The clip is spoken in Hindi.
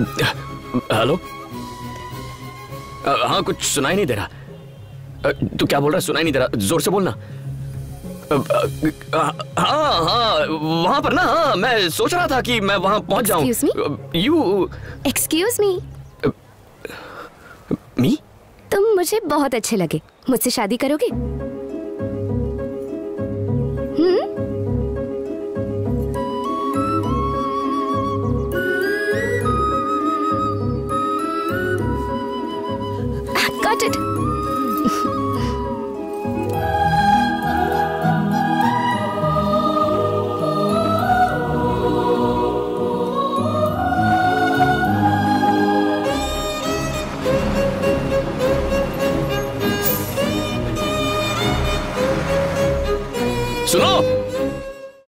हेलो हाँ कुछ सुनाई नहीं दे रहा। अ, तू क्या बोल रहा है? सुनाई नहीं दे रहा। ज़ोर से बोलना। अ, हाँ हाँ वहाँ पर ना हाँ मैं सोच रहा था कि मैं वहाँ पहुँच जाऊँ। यू एक्सक्यूज मी मी तुम मुझे बहुत अच्छे लगे। मुझसे शादी करोगे? isn't it? सुनो